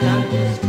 Ireland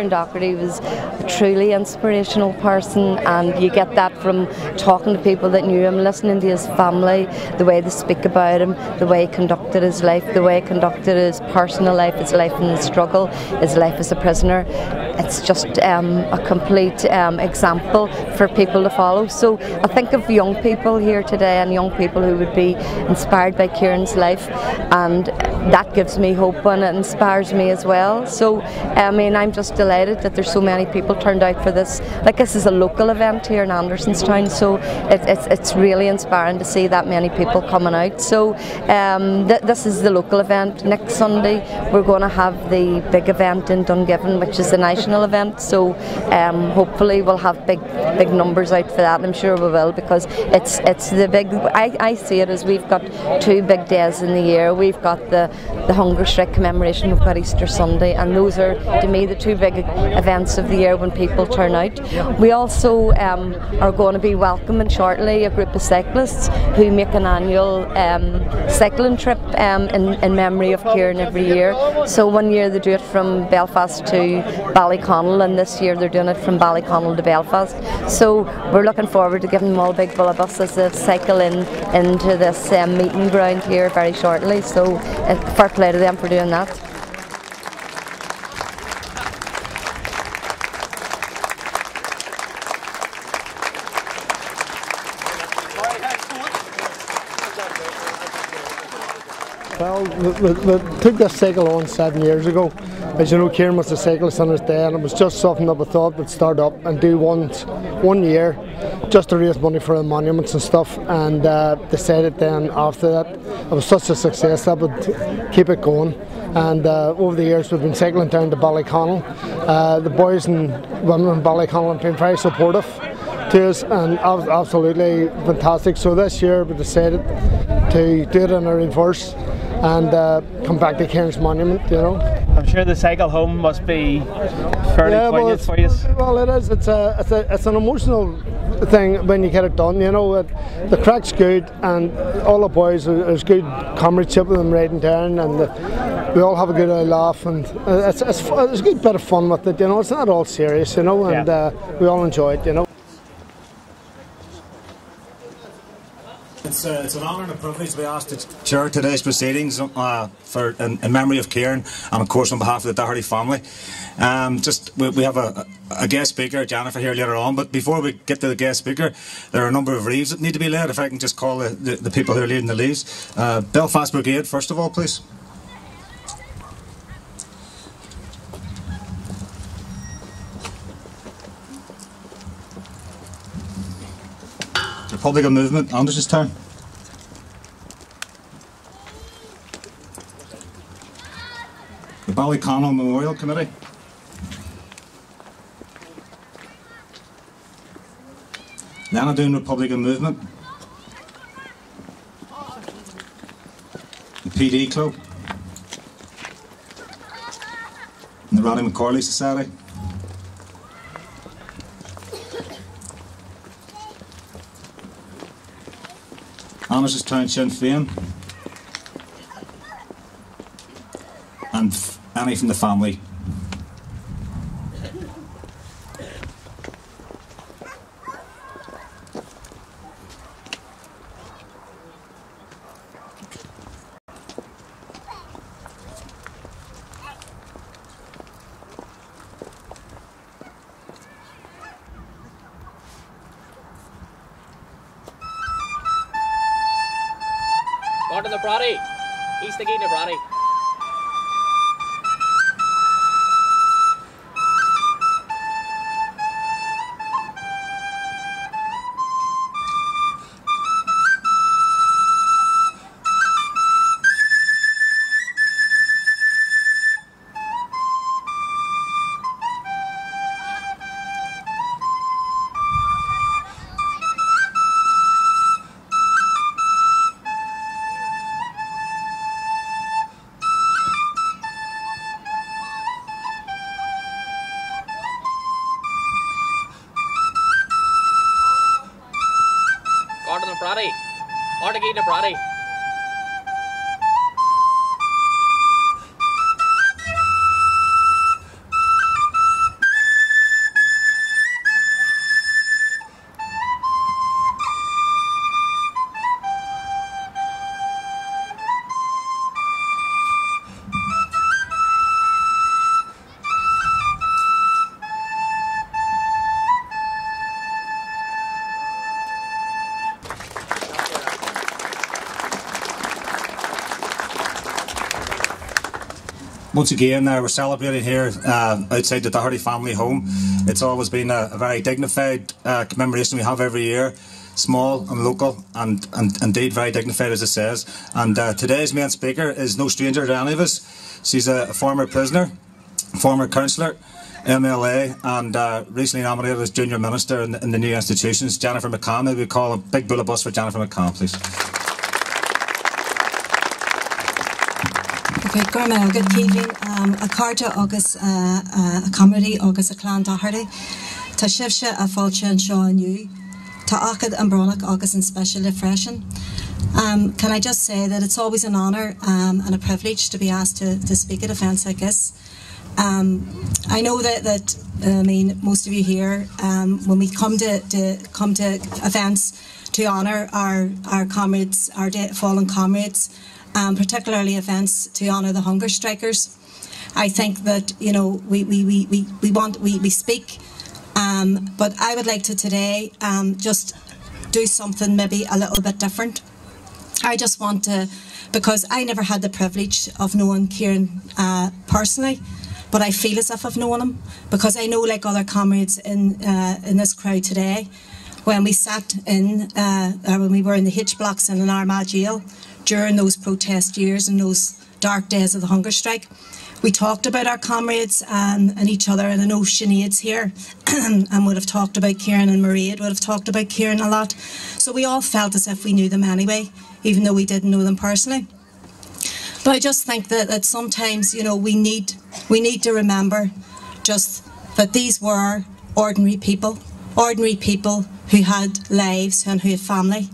Kieran Doherty was a truly inspirational person, and you get that from talking to people that knew him, listening to his family, the way they speak about him, the way he conducted his life, the way he conducted his personal life, his life in the struggle, his life as a prisoner. It's just um, a complete um, example for people to follow. So I think of young people here today and young people who would be inspired by Kieran's life, and that gives me hope and it inspires me as well. So I mean, I'm just delighted that there's so many people turned out for this. Like this is a local event here in Andersonstown, so it, it's it's really inspiring to see that many people coming out. So um, th- this is the local event. Next Sunday we're going to have the big event in Dungiven, which is the national event. So um, hopefully we'll have big big numbers out for that. And I'm sure we will because it's it's the big. I, I see it as we've got two big days in the year. We've got the the hunger strike commemoration. We've got Easter Sunday, and those are to me the two big events of the year when people turn out. We also um, are going to be welcoming shortly a group of cyclists who make an annual um, cycling trip um, in, in memory of Kieran every year. So one year they do it from Belfast to Ballyconnell, and this year they're doing it from Ballyconnell to Belfast. So we're looking forward to giving them all big bualadh bos as they cycle in into this um, meeting ground here very shortly. So uh, fair play to them for doing that. Well, we, we, we took this cycle on seven years ago. As you know, Kieran was a cyclist on his day, and it was just something that we thought would start up and do once one year, just to raise money for the monuments and stuff. And uh, decided then after that, it was such a success that would keep it going. And uh, over the years, we've been cycling down to Ballyconnell. Uh, the boys and women in Ballyconnell have been very supportive to us and absolutely fantastic. So this year we decided to do it in a reverse and uh, come back to Kieran's Monument, you know. I'm sure the cycle home must be fairly well, poignant it's, for you. well, it is. It's a, it's a, it's an emotional thing when you get it done. You know, it, the crack's good, and all the boys there's good comradeship with them riding down, and the, we all have a good uh, laugh, and uh, it's, it's, it's a good bit of fun with it. You know, it's not all serious. You know, and Yeah. uh, we all enjoy it. You know. It's, uh, it's an honour and a privilege to be asked to chair today's proceedings uh, for in, in memory of Kieran and of course on behalf of the Doherty family. Um, just we, we have a, a guest speaker, Jennifer, here later on. But before we get to the guest speaker, there are a number of leaves that need to be led. If I can just call the, the, the people who are leading the leaves, uh, Belfast Brigade first of all, please. Republican Movement, Anders's turn. Ballyconnell Memorial Committee. Lenadoon Republican Movement. The PD Club. The Roddy McCorley Society. Anders's Town Sinn Féin. And f- Annie from the family. Gordon. He's the Brody. Or Once again, uh, we're celebrating here uh, outside the Doherty family home. It's always been a, a very dignified uh, commemoration we have every year, small and local, and, and indeed very dignified as it says. And uh, today's main speaker is no stranger to any of us. She's a, a former prisoner, former councillor, MLA, and uh, recently nominated as junior minister in, the- in the new institutions. Jennifer McCann, maybe we call a big bualadh bos for Jennifer McCann, please. Okay, Gorma, good evening. Um, a carta agus uh, uh, a comedy agus a clan Doherty. Tá sibse a fáilte an seo aniu. Tá acad an bronach agus an special freshen. Um, can I just say that it's always an honour um, and a privilege to be asked to, to speak at events like this. Um, I know that, that I mean most of you here um, when we come to, to come to events to honour our our comrades, our fallen comrades, um, particularly events to honour the hunger strikers. I think that you know we we, we, we, we want we, we speak, um, but I would like to today um, just do something maybe a little bit different. I just want to, because I never had the privilege of knowing Kieran uh, personally, but I feel as if I've known him because I know, like other comrades in uh, in this crowd today, when we sat in, uh, or when we were in the H blocks in an Armagh jail during those protest years and those dark days of the hunger strike. We talked about our comrades and, and each other, and I know Sinead's here and would have talked about Kieran and Maria would have talked about Kieran a lot. So we all felt as if we knew them anyway, even though we didn't know them personally. But I just think that, that sometimes, you know, we need we need to remember just that these were ordinary people, ordinary people who had lives and who had family.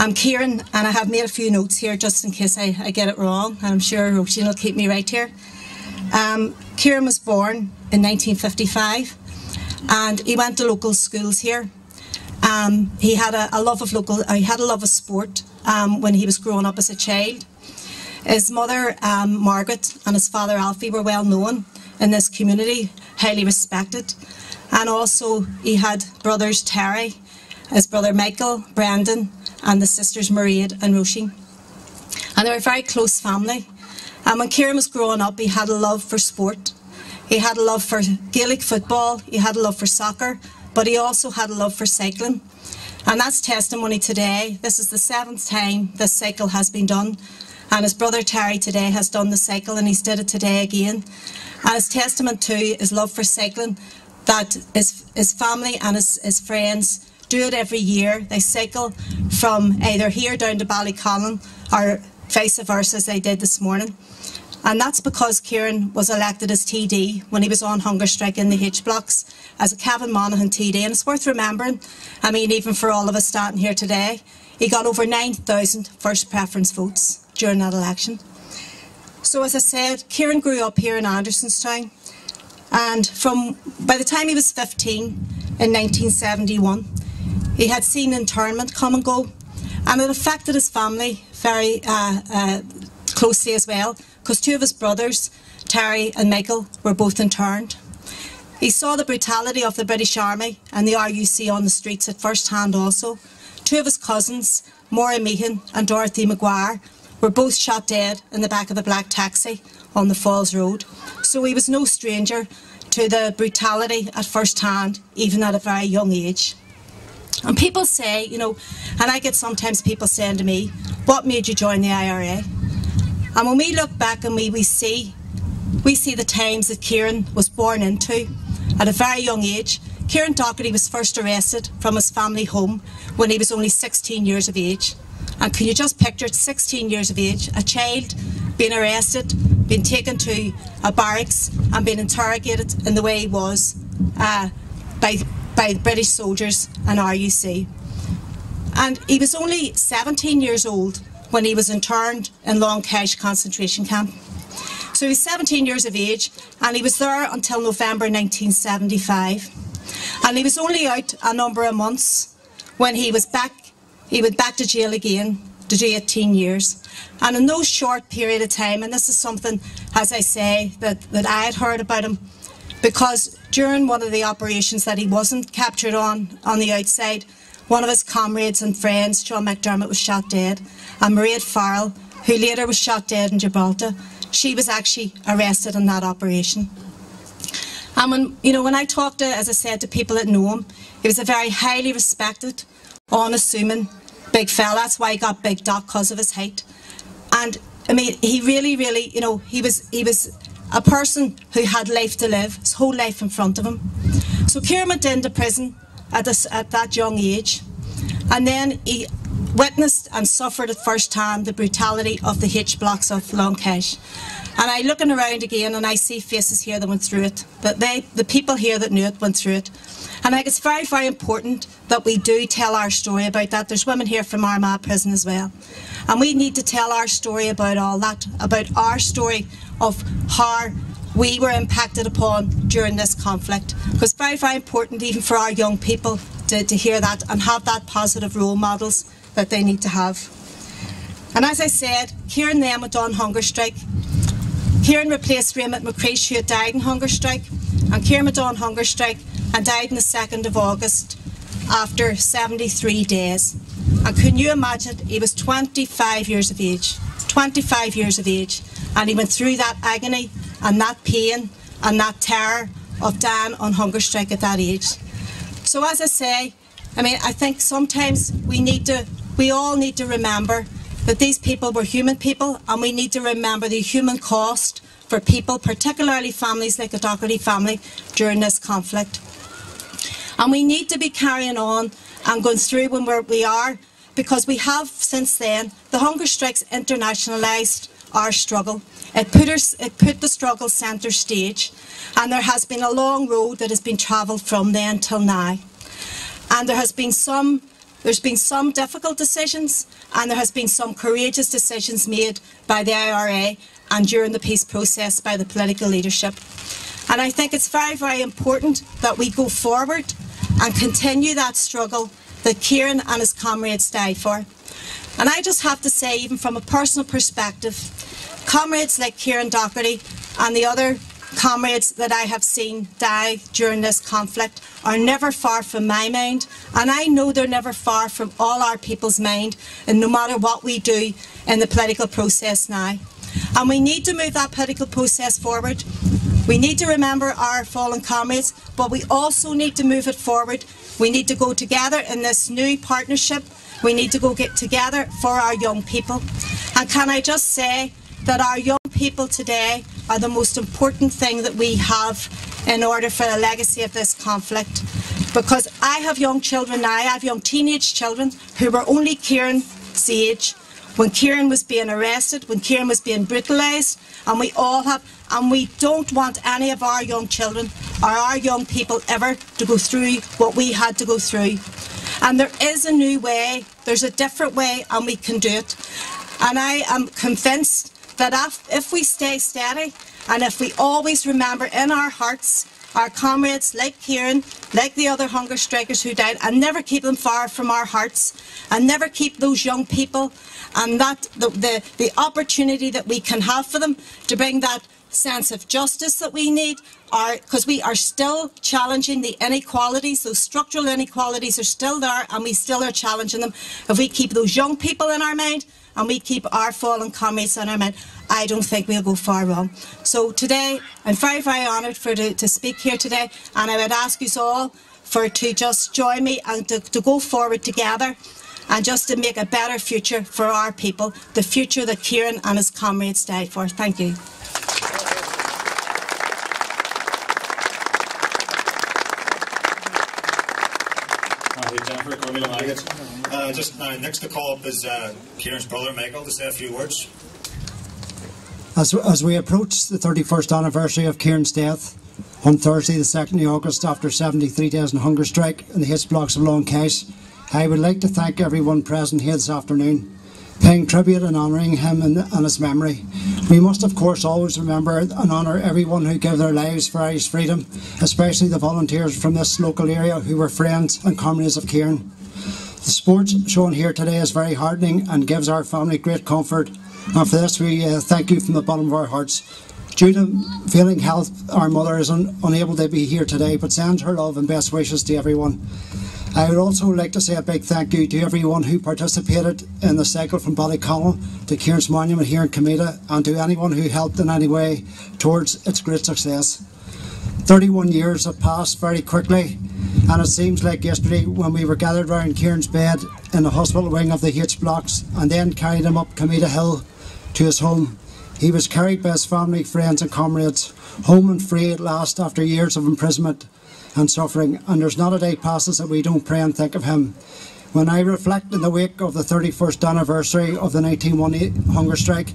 I'm Kieran, and I have made a few notes here just in case I, I get it wrong, and I'm sure Roisin will keep me right here. Um, Kieran was born in 1955, and he went to local schools here. Um, he had a, a, love of local, uh, he had a love of sport um, when he was growing up as a child. His mother, um, Margaret, and his father, Alfie, were well known in this community, highly respected. And also, he had brothers Terry, his brother Michael, Brendan, and the sisters Mairead and Roisin. And they were a very close family. And when Kieran was growing up, he had a love for sport. He had a love for Gaelic football, he had a love for soccer, but he also had a love for cycling. And that's testimony today. This is the seventh time this cycle has been done. And his brother Terry today has done the cycle and he's did it today again. And it's testament to his love for cycling that his, his family and his, his friends do it every year. They cycle from either here down to Ballyconnell or vice versa as they did this morning. And that's because Kieran was elected as TD when he was on hunger strike in the H blocks as a Cavan Monaghan TD. And it's worth remembering, I mean, even for all of us standing here today, he got over 9,000 first preference votes during that election. So as I said, Kieran grew up here in Andersonstown. And from by the time he was 15 in 1971, he had seen internment come and go. And it affected his family very uh, uh, closely as well because two of his brothers, Terry and Michael, were both interned. He saw the brutality of the British Army and the RUC on the streets at first hand also. Two of his cousins, Maura Meehan and Dorothy Maguire, were both shot dead in the back of a black taxi on the Falls Road. So he was no stranger to the brutality at first hand, even at a very young age. And people say, you know, and I get sometimes people saying to me, what made you join the IRA? And when we look back and we, we see, we see the times that Kieran was born into at a very young age. Kieran Doherty was first arrested from his family home when he was only 16 years of age. And can you just picture it, 16 years of age, a child being arrested, being taken to a barracks and being interrogated in the way he was uh, by, by British soldiers and RUC. And he was only 17 years old when he was interned in Long Kesh concentration camp. So he was 17 years of age and he was there until November 1975. And he was only out a number of months when he was back, he went back to jail again to do 18 years. And in no short period of time, and this is something, as I say, that, that I had heard about him, because during one of the operations that he wasn't captured on, on the outside, one of his comrades and friends, John McDermott, was shot dead and Mairead Farrell, who later was shot dead in Gibraltar, she was actually arrested in that operation. And when, you know, when I talked to, as I said, to people that know him, he was a very highly respected, unassuming big fella. That's why he got Big Doc because of his height. And I mean, he really, really, you know, he was he was a person who had life to live, his whole life in front of him. So went into prison at, this, at that young age, and then he witnessed and suffered at first hand the brutality of the H blocks of Long Kesh. And I looking around again and I see faces here that went through it. That they the people here that knew it went through it. And I think it's very, very important that we do tell our story about that. There's women here from Armagh prison as well. And we need to tell our story about all that, about our story of how we were impacted upon during this conflict. Because very, very important even for our young people to, to hear that and have that positive role models that they need to have. And as I said, Kieran then went on hunger strike. Kieran replaced Raymond McCreesh who had died in hunger strike. And Kieran went on hunger strike and died on the 2nd of August after 73 days. And can you imagine, he was 25 years of age. 25 years of age. And he went through that agony and that pain and that terror of dying on hunger strike at that age. So as I say, I mean, I think sometimes we need to we all need to remember that these people were human people and we need to remember the human cost for people, particularly families like the Doherty family, during this conflict. And we need to be carrying on and going through when we're, because we have since then, the hunger strikes internationalised our struggle. It put, us, it put the struggle centre stage, and there has been a long road that has been travelled from then till now. And there has been some there's been some difficult decisions and there has been some courageous decisions made by the IRA and during the peace process by the political leadership. And I think it's very, very important that we go forward and continue that struggle that Kieran and his comrades died for. And I just have to say, even from a personal perspective, comrades like Kieran Doherty and the other comrades that I have seen die during this conflict are never far from my mind, and I know they're never far from all our people's mind, and no matter what we do in the political process now. And we need to move that political process forward. We need to remember our fallen comrades, but we also need to move it forward. We need to go together in this new partnership. We need to go get together for our young people. And can I just say that our young people today are the most important thing that we have in order for the legacy of this conflict. Because I have young children now, I have young teenage children who were only Kieran's age when Kieran was being arrested, when Kieran was being brutalised, and we all have, and we don't want any of our young children or our young people ever to go through what we had to go through. And there is a new way, there's a different way, and we can do it. And I am convinced that if, we stay steady and if we always remember in our hearts our comrades like Kieran, like the other hunger strikers who died, and never keep them far from our hearts, and never keep those young people and that the, the, the opportunity that we can have for them to bring that sense of justice that we need are because we are still challenging the inequalities those structural inequalities are still there and we still are challenging them. If we keep those young people in our mind and we keep our fallen comrades in our mind I don't think we'll go far wrong. So today, I'm very, very honoured for to, to speak here today, and I would ask you all for to just join me and to, to go forward together and just to make a better future for our people, the future that Kieran and his comrades died for. Thank you. Jennifer, Cormila Maggot. Uh, just uh, next to call up is uh, Kieran's brother Michael to say a few words. As, as we approach the 31st anniversary of Kieran's death, on Thursday the 2nd of August after 73 days in hunger strike in the H blocks of Long Kesh, I would like to thank everyone present here this afternoon, paying tribute and honouring him and, and his memory. We must of course always remember and honour everyone who gave their lives for Irish freedom, especially the volunteers from this local area who were friends and comrades of Kieran. The sport shown here today is very heartening and gives our family great comfort and for this, we uh, thank you from the bottom of our hearts. Due to failing health, our mother is un unable to be here today, but sends her love and best wishes to everyone. I would also like to say a big thank you to everyone who participated in the cycle from Ballyconnell to Kieran's Monument here in Commedagh and to anyone who helped in any way towards its great success. 31 years have passed very quickly and it seems like yesterday when we were gathered round Kieran's bed in the hospital wing of the H blocks and then carried him up Commedagh Hill to his home. He was carried by his family, friends and comrades, home and free at last after years of imprisonment and suffering, and there's not a day passes that we don't pray and think of him. When I reflect in the wake of the 31st anniversary of the 1918 hunger strike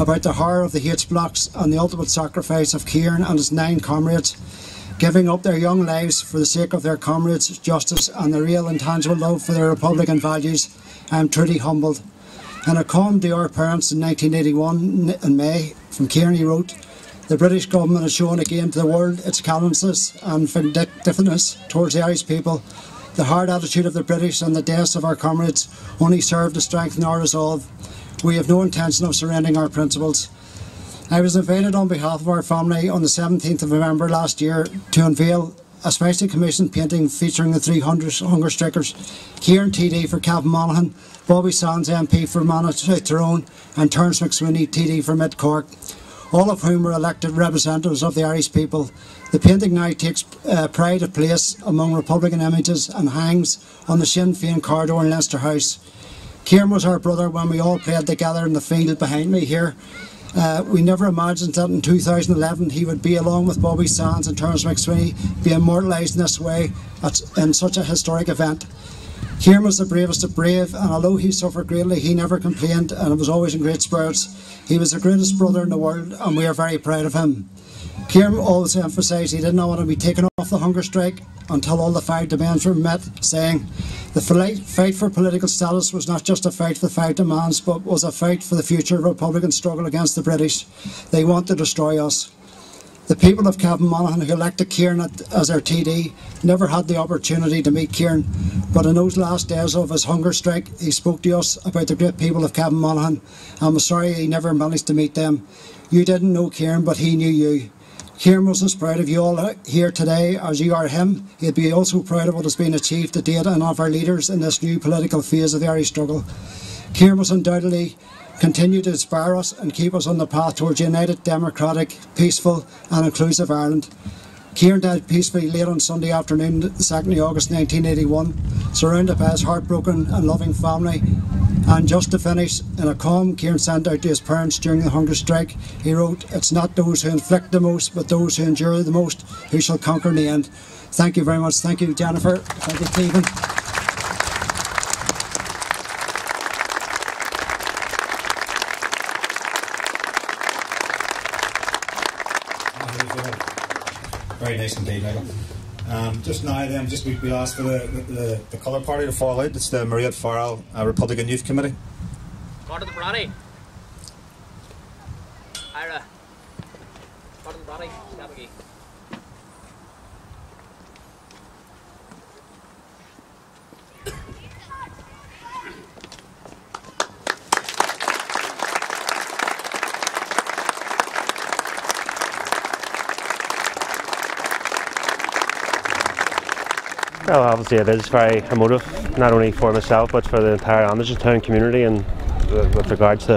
about the horror of the H blocks and the ultimate sacrifice of Kieran and his nine comrades, giving up their young lives for the sake of their comrades' justice and the real and tangible love for their Republican values, I am truly humbled. In a column to our parents in 1981 in May, from Kieran he wrote, the British government has shown again to the world its callousness and vindictiveness towards the Irish people. The hard attitude of the British and the deaths of our comrades only serve to strengthen our resolve. We have no intention of surrendering our principles. I was invited on behalf of our family on the 17th of November last year to unveil a specially commissioned painting featuring the 300 hunger strikers, Kieran TD for Cavan Monaghan, Bobby Sands MP for Monaghan Tyrone and Terence MacSwiney TD for Mid Cork, all of whom were elected representatives of the Irish people. The painting now takes uh, pride of place among Republican images and hangs on the Sinn Féin corridor in Leinster House. Kieran was our brother when we all played together in the field behind me here. Uh, we never imagined that in 2011 he would be, along with Bobby Sands and Terence MacSwiney, be immortalised in this way at, in such a historic event. Kieran was the bravest of brave, and although he suffered greatly, he never complained and was always in great spirits. He was the greatest brother in the world, and we are very proud of him. Kieran always emphasised he did not want to be taken off the hunger strike until all the five demands were met, saying the fight for political status was not just a fight for the five demands, but was a fight for the future Republican struggle against the British. They want to destroy us. The people of Cavan Monaghan who elected Kieran as their TD never had the opportunity to meet Kieran, but in those last days of his hunger strike, he spoke to us about the great people of Cavan Monaghan. I'm sorry he never managed to meet them. You didn't know Kieran, but he knew you. Kieran was as proud of you all here today as you are him. He'd be also proud of what has been achieved to date and of our leaders in this new political phase of the Irish struggle. Kieran was undoubtedly continue to inspire us and keep us on the path towards a united, democratic, peaceful and inclusive Ireland. Kieran died peacefully late on Sunday afternoon, the 2nd of August 1981, surrounded by his heartbroken and loving family. And just to finish, in a comm Kieran sent out to his parents during the hunger strike, he wrote, It's not those who inflict the most, but those who endure the most who shall conquer in the end. Thank you very much. Thank you, Jennifer. Thank you, Stephen. Very nice indeed, Michael. Um, just now, then, just we, we asked for the, the, the, colour party to fall out. It's the Mairead Farrell uh, Republican Youth Committee. Part of the party. Ira. Part of the party. Well, obviously it is very emotive, not only for myself but for the entire Town community and with regards to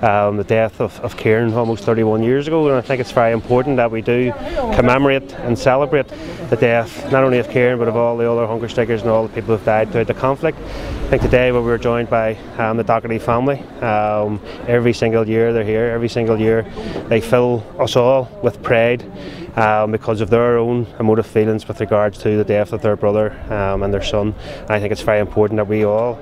um, the death of, of Kieran almost 31 years ago and I think it's very important that we do commemorate and celebrate the death not only of Kieran but of all the other hunger strikers and all the people who've died throughout the conflict. I think today we were joined by um, the Doherty family. Um, every single year they're here, every single year they fill us all with pride um, because of their own emotive feelings with regards to the death of their brother um, and their son. And I think it's very important that we all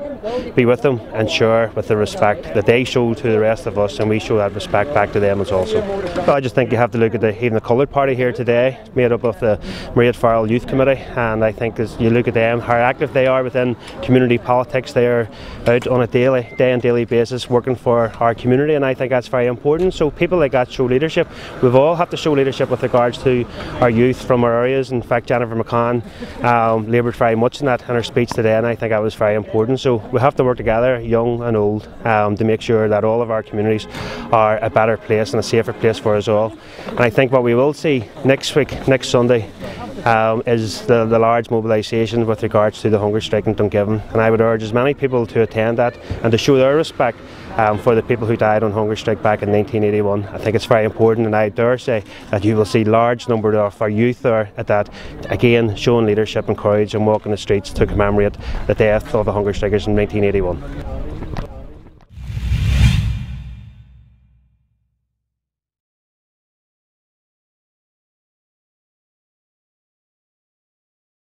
be with them and share with the respect that they show to the rest of us and we show that respect back to them as also. I just think you have to look at the, even the coloured party here today, made up of the Mairead Farrell Youth Committee and I think as you look at them, how active they are within community politics, they are out on a daily, day and daily basis working for our community and I think that's very important. So people like that show leadership. We've all have to show leadership with regards to our youth from our areas. In fact, Jennifer McCann um, laboured very much in that in her speech today, and I think that was very important. So we have to work together, young and old, um, to make sure that all of our communities are a better place and a safer place for us all. And I think what we will see next week, next Sunday, um, is the, the large mobilisation with regards to the hunger strike in Dungiven. And I would urge as many people to attend that and to show their respect um, for the people who died on hunger strike back in 1981. I think it's very important, and I dare say that you will see large number of our youth there at that, again showing leadership and courage and walking the streets to commemorate the death of the hunger strikers in 1981.